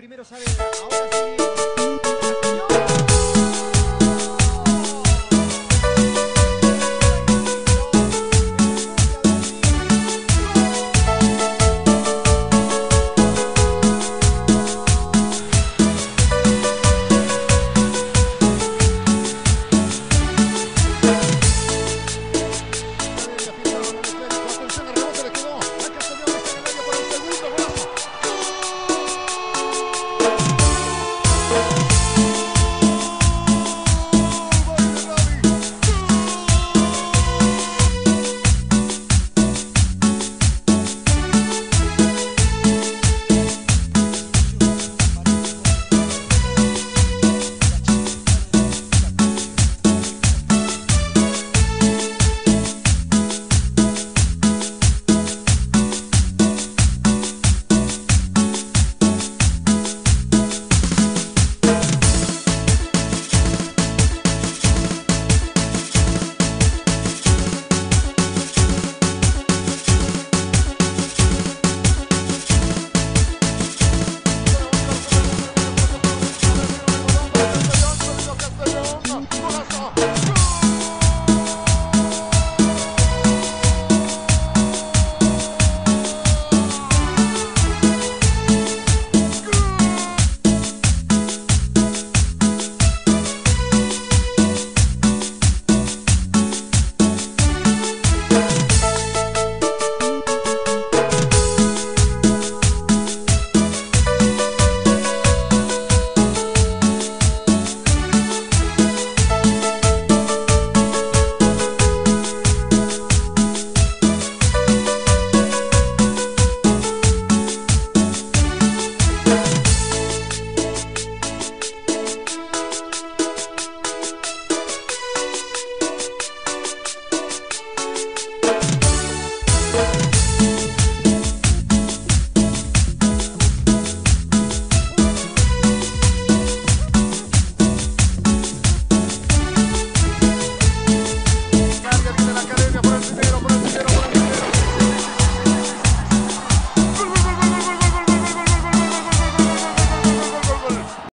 Primero sale, ahora sí.